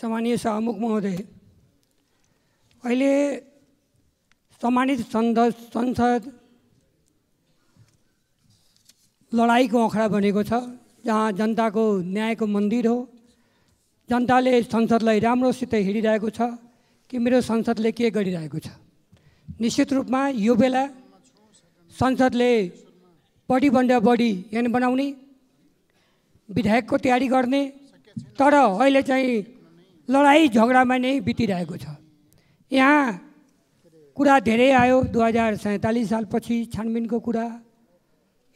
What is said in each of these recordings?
सम्मानीय सभामुख महोदय अहिले सम्मानित संसद संसद लडाइँको अखडा बनेको छ जहाँ जनताको न्यायको मन्दिर हो। जनताले संसदलाई राम्रोसित हेरिरहेको छ कि मेरो संसदले के गरिरहेको छ? निश्चित रूपमा यो बेला संसदले बढीभन्दा बढी ऐन बनाउने विधायकको तयारी गर्ने तर अहिले चाहिँ लडाइँ झगडामा नै बितिरहेको छ। यहाँ कुरा धेरै आयो दुई हजार सैँतालिस सालपछि छानबिनको कुरा।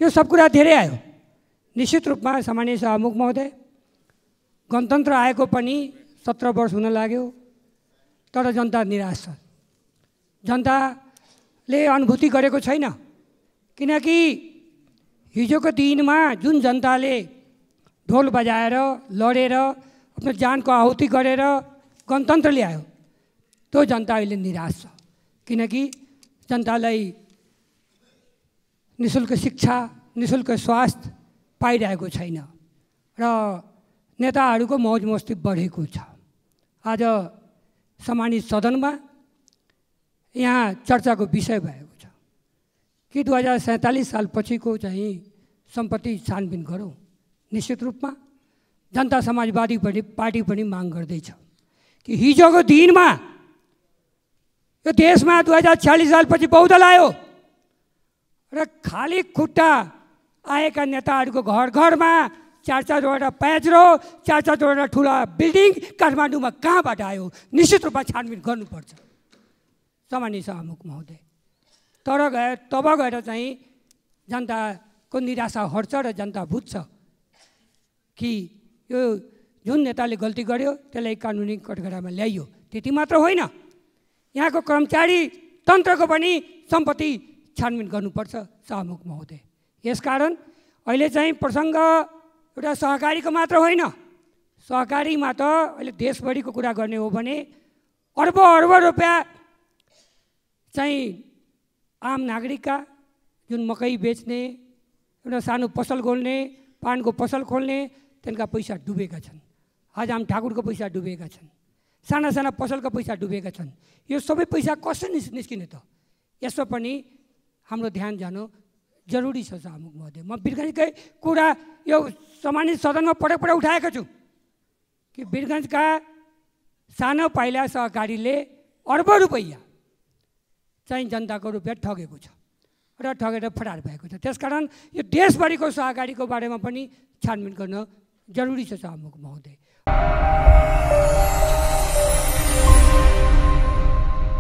यो सब कुरा धेरै आयो। निश्चित रूपमा सामान्य सभामुख महोदय गणतन्त्र आएको पनि सत्र वर्ष हुन लाग्यो तर जनता निराश छ। जनताले अनुभूति गरेको छैन। किनकि हिजोको दिनमा जुन जनताले ढोल बजाएर लडेर आफ्नो जानको आहुति गरेर गणतन्त्र ल्यायो। त्यो जनता अहिले निराश छ। किनकि जनतालाई नि शुल्क शिक्षा नि शुल्क स्वास्थ्य पाइरहेको छैन र नेताहरूको मौज मस्ती बढेको छ। आज सम्मानित सदनमा यहाँ चर्चाको विषय भएको छ। कि दुई हजार सैँतालिस सालपछिको चाहिँ सम्पत्ति छानबिन गरौँ? निश्चित रूपमा जनता समाजवादी पनि पार्टी पनि माग गर्दैछ। कि हिजोको दिनमा यो देशमा दुई हजार छ्यालिस सालपछि बहुदल आयो र खाली खुट्टा आएका नेताहरूको घर घरमा चार चारवटा प्याजरो चार चारवटा ठुला बिल्डिङ काठमाडौँमा कहाँबाट आयो? निश्चित रूपमा छानबिन गर्नुपर्छ। सामान्य सभामुख महोदय तर गए तब गएर चाहिँ जनताको निराशा हट्छ र जनता बुझ्छ कि यो जुन नेताले गल्ती गर्यो त्यसलाई कानुनी कठघरामा ल्याइयो। त्यति मात्र होइन। यहाँको कर्मचारी तन्त्रको पनि सम्पत्ति छानबिन गर्नुपर्छ सभामुख महोदय। यसकारण अहिले चाहिँ प्रसङ्ग एउटा सहकारीको मात्र होइन। सहकारीमा त अहिले देशभरिको कुरा गर्ने हो भने अर्ब अर्ब रुपियाँ चाहिँ आम नागरिकका जुन मकै बेच्ने एउटा सानो पसल खोल्ने पानको पसल खोल्ने त्यहाँका पैसा डुबेका छन्। हजाम ठाकुरको पैसा डुबेका छन्। साना साना पसलका पैसा डुबेका छन्। यो सबै पैसा कसरी निस् निस्किने त? यसमा पनि हाम्रो ध्यान जानु जरुरी छ सभामुख महोदय। म वीरगन्जकै कुरा यो सम्मानित सदनमा पटक पटक उठाएको छु। कि वीरगन्जका सानो पाइला सहकारीले अर्ब रुपैयाँ चाहिँ जनताको रुपियाँ ठगेको छ र ठगेर फरार भएको छ। त्यसकारण यो देशभरिको सहकारीको बारेमा पनि छानबिन गर्न ज़रूरी से महोदय